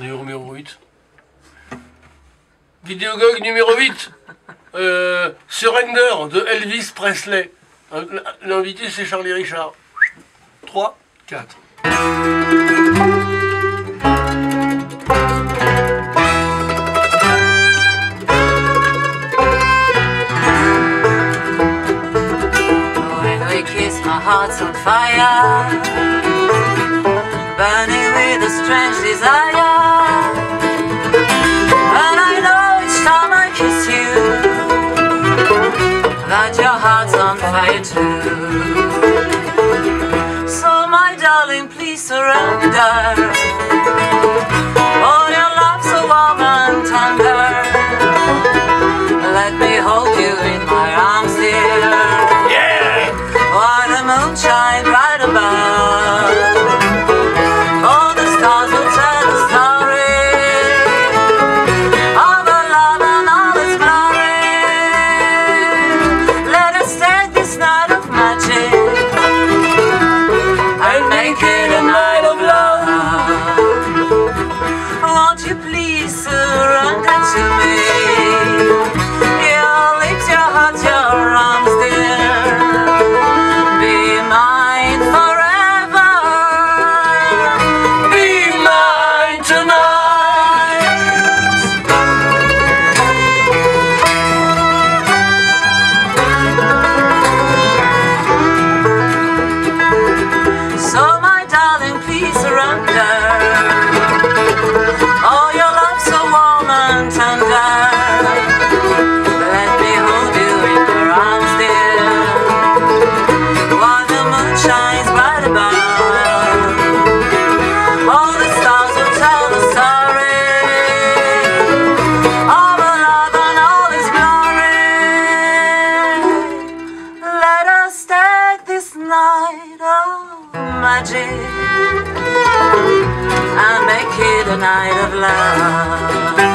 Numéro 8. Vidéogog numéro 8. Euh, Surrender de Elvis Presley. Euh, L'invité c'est Charlie Richard. 3, 4. When we kiss, my heart's on fire, burning strange desire. And I know each time I kiss you that your heart's on fire too. So, my darling, please surrender. Oh, your love's so warm and tender. Surrender. Oh, your love so warm and tender. Let me hold you in your arms, dear. While the moon shines bright above. All the stars will tell the story of love and all its glory. Let us take this night of magic and make it a night of love.